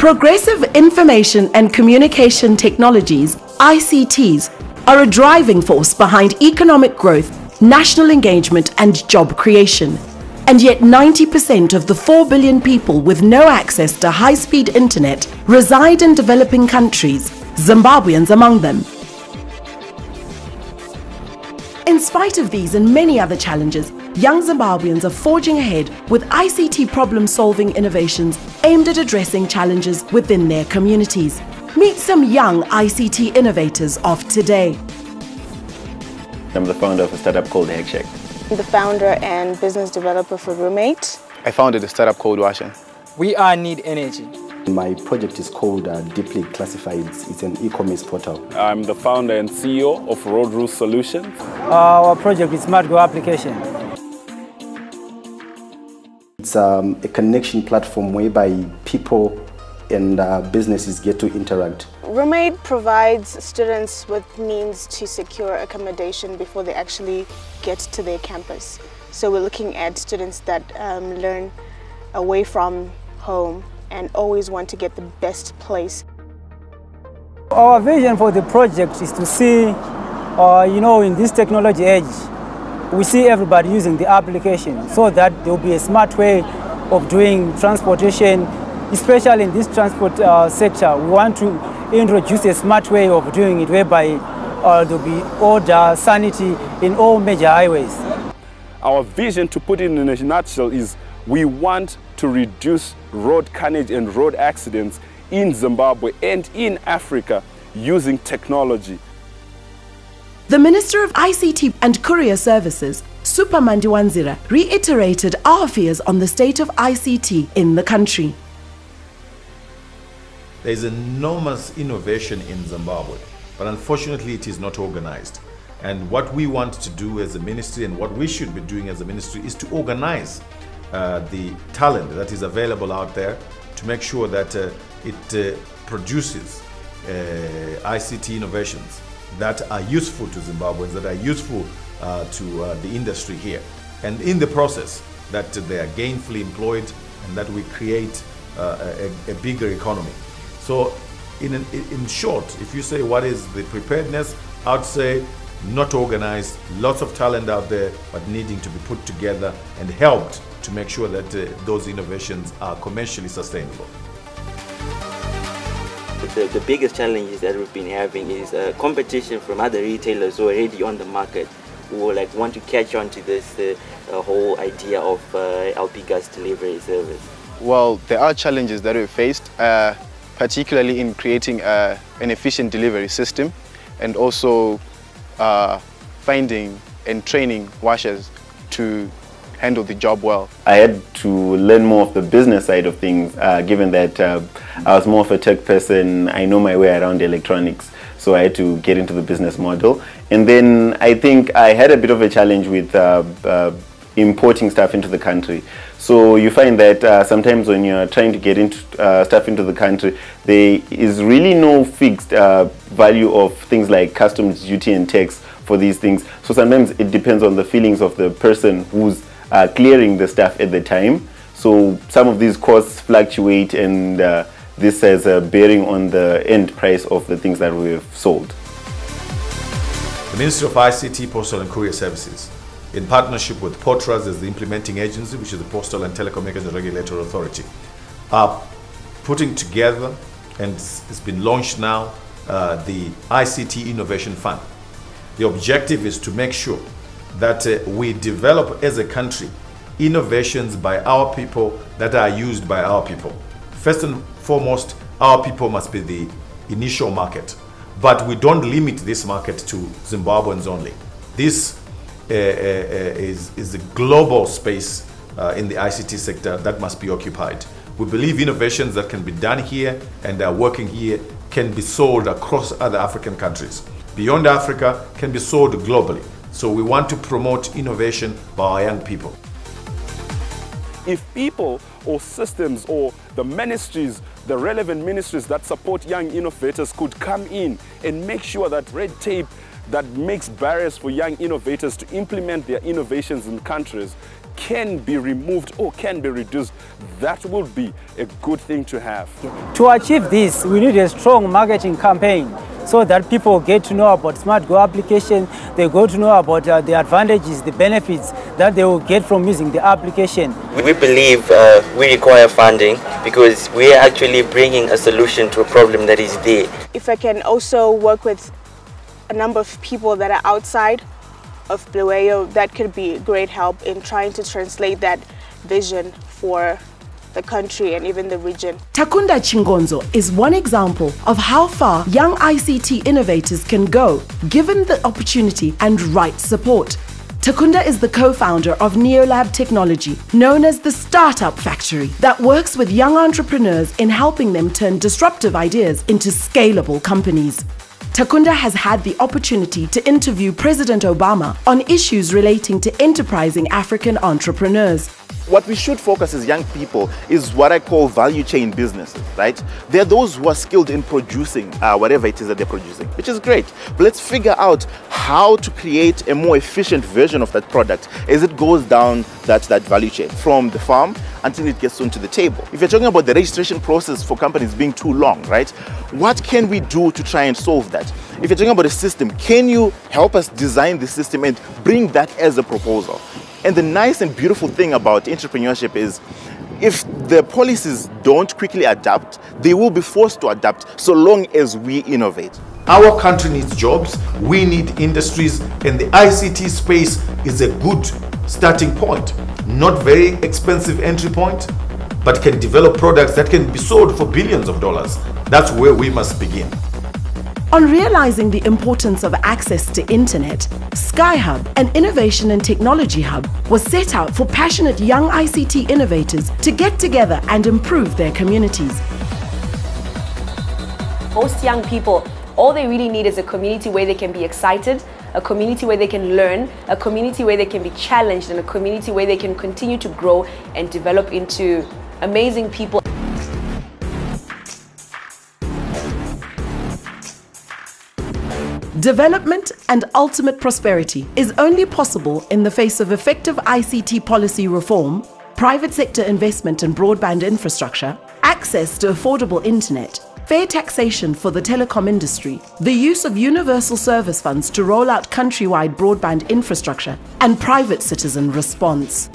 Progressive Information and Communication Technologies, ICTs, are a driving force behind economic growth, national engagement, and job creation. And yet, 90% of the 4 billion people with no access to high speed internet reside in developing countries, Zimbabweans among them. In spite of these and many other challenges, young Zimbabweans are forging ahead with ICT problem solving innovations aimed at addressing challenges within their communities. Meet some young ICT innovators of today. I'm the founder of a startup called HackShack. I'm the founder and business developer for Roommate. I founded a startup called Washin. We are Need Energy. My project is called uh, Deeply Classified. It's an e-commerce portal. I'm the founder and CEO of Road Rule Solutions. Our project is Smart Go application. It's um, a connection platform whereby people and uh, businesses get to interact. Roommate provides students with means to secure accommodation before they actually get to their campus. So we're looking at students that um, learn away from home and always want to get the best place. Our vision for the project is to see, uh, you know, in this technology age, we see everybody using the application so that there will be a smart way of doing transportation, especially in this transport uh, sector. We want to introduce a smart way of doing it whereby uh, there will be order, sanity in all major highways. Our vision, to put it in a nutshell, is we want to reduce road carnage and road accidents in Zimbabwe and in Africa using technology. The Minister of ICT and Courier Services, Supa Mandiwanzira, reiterated our fears on the state of ICT in the country. There's enormous innovation in Zimbabwe, but unfortunately it is not organized. And what we want to do as a ministry and what we should be doing as a ministry is to organize uh, the talent that is available out there to make sure that uh, it uh, produces uh, ICT innovations that are useful to Zimbabweans, that are useful uh, to uh, the industry here. And in the process, that they are gainfully employed and that we create a, a, bigger economy. So in, an, in short, if you say what is the preparedness, I'd say not organized, lots of talent out there, but needing to be put together and helped to make sure that uh, those innovations are commercially sustainable. The, the biggest challenges that we've been having is uh, competition from other retailers who are already on the market who like want to catch on to this uh, uh whole idea of uh, LP gas delivery service. Well, there are challenges that we faced, uh, particularly in creating an efficient delivery system and also finding and training washers to handle the job well. I had to learn more of the business side of things, uh, given that uh, I was more of a tech person. I know my way around electronics, so I had to get into the business model. And then I think I had a bit of a challenge with uh, uh importing stuff into the country. So you find that uh, sometimes when you're trying to get into uh, stuff into the country, there is really no fixed value of things like customs duty and tax for these things. So sometimes it depends on the feelings of the person who's uh, clearing the stuff at the time. So some of these costs fluctuate and uh, this has a bearing on the end price of the things that we've sold. The Ministry of ICT, Postal and Courier Services, in partnership with POTRAZ as the implementing agency, which is the Postal and Telecommunications Regulatory Authority, are putting together, and it's been launched now, uh, the ICT Innovation Fund. The objective is to make sure that uh, we develop as a country innovations by our people that are used by our people. First and foremost, our people must be the initial market. But we don't limit this market to Zimbabweans only. This uh, uh, is, is a global space uh, in the ICT sector that must be occupied. We believe innovations that can be done here and are working here can be sold across other African countries. Beyond Africa, can be sold globally. So we want to promote innovation by our young people. If people or systems or the ministries, the relevant ministries that support young innovators could come in and make sure that red tape that makes barriers for young innovators to implement their innovations in countries can be removed or can be reduced, that would be a good thing to have. To achieve this, we need a strong marketing campaign so that people get to know about Smart Go application, they go to know about uh, the advantages, the benefits that they will get from using the application. We believe uh, we require funding because we are actually bringing a solution to a problem that is there. If I can also work with a number of people that are outside of Bulawayo, that could be great help in trying to translate that vision for the country and even the region. Takunda Chingonzo is one example of how far young ICT innovators can go given the opportunity and right support. Takunda is the co-founder of Neolab Technology, known as the Startup Factory, that works with young entrepreneurs in helping them turn disruptive ideas into scalable companies. Takunda has had the opportunity to interview President Obama on issues relating to enterprising African entrepreneurs. What we should focus as young people is what I call value chain businesses, right? They're those who are skilled in producing uh, whatever it is that they're producing, which is great. But let's figure out how to create a more efficient version of that product as it goes down that, that value chain from the farm until it gets onto the table. If you're talking about the registration process for companies being too long, right? What can we do to try and solve that? If you're talking about a system, can you help us design the system and bring that as a proposal? And the nice and beautiful thing about entrepreneurship is if the policies don't quickly adapt, they will be forced to adapt so long as we innovate. Our country needs jobs, we need industries, and the ICT space is a good starting point. Not very expensive entry point, but can develop products that can be sold for billions of dollars. That's where we must begin. On realizing the importance of access to internet, SkyHub, an innovation and technology hub, was set out for passionate young ICT innovators to get together and improve their communities. Most young people, all they really need is a community where they can be excited, a community where they can learn, a community where they can be challenged, and a community where they can continue to grow and develop into amazing people. Development and ultimate prosperity is only possible in the face of effective ICT policy reform, private sector investment in broadband infrastructure, access to affordable internet, fair taxation for the telecom industry, the use of universal service funds to roll out countrywide broadband infrastructure, and private citizen response.